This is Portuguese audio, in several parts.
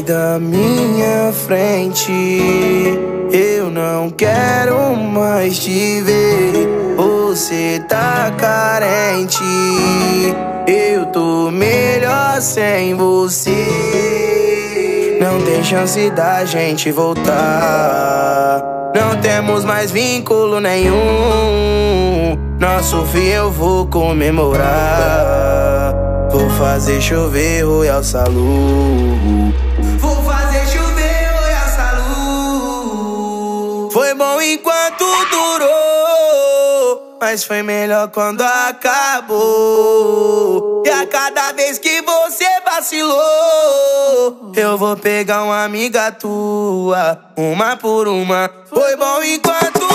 na minha frente. Eu não quero mais te ver. Você tá carente. Eu tô melhor sem você. Não tem chance da gente voltar. Não temos mais vínculo nenhum. Nosso fim eu vou comemorar. Vou fazer chover Royal Salu. Mas foi melhor quando acabou. E a cada vez que você vacilou, eu vou pegar uma amiga tua, uma por uma. Foi bom enquanto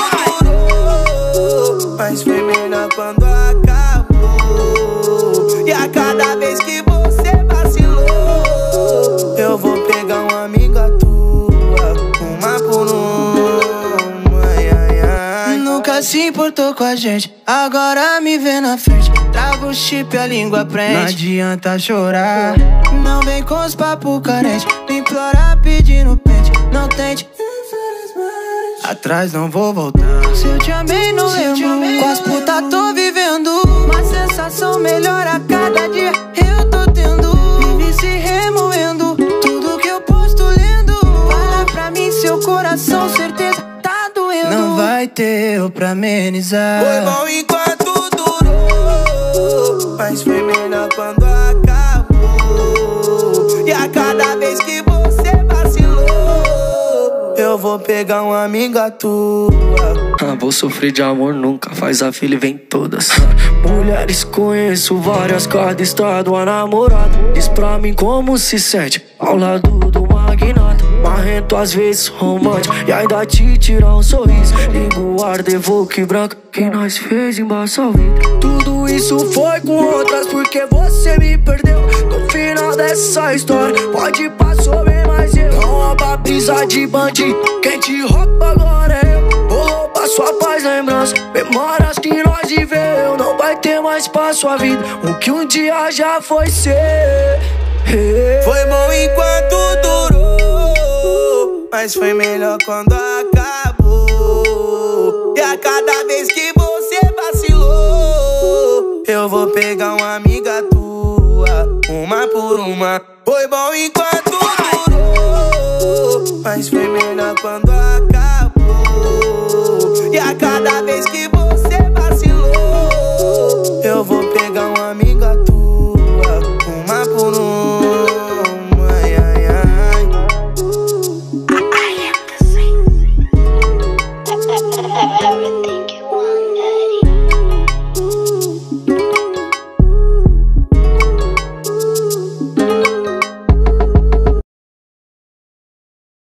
durou, mas foi melhor quando acabou. E a cada vez se importou com a gente, agora me vê na frente. Trava o chip, a língua prende. Não adianta chorar. Não vem com os papos carentes, me implora pedindo pente. Não tente. Atrás não vou voltar. Se eu te amei, não lembro. Com as putas tô vivendo. Uma sensação melhor a cada vai ter eu pra amenizar. Foi bom enquanto durou. Mas foi melhor quando acabou. E a cada vez que você vacilou, eu vou pegar uma amiga tua. Ah, vou sofrer de amor nunca, faz a filha e vem todas. Ah, mulheres conheço várias, cada estado a namorada. Diz pra mim como se sente ao lado do Marrento às vezes romântico e ainda te tira um sorriso. Ligo o ar, devoque branco que nós fez embaixo ao vidro. Tudo isso foi com outras porque você me perdeu. No final dessa história, pode passar bem mais eu. Não rouba brisa de bandido, quem te rouba agora é eu. Vou roubar sua paz, lembrança, memórias que nós viveu. Não vai ter mais pra sua vida o que um dia já foi ser. Foi bom enquanto durou, mas foi melhor quando acabou. E a cada vez que você vacilou, eu vou pegar uma amiga tua, uma por uma. Foi bom enquanto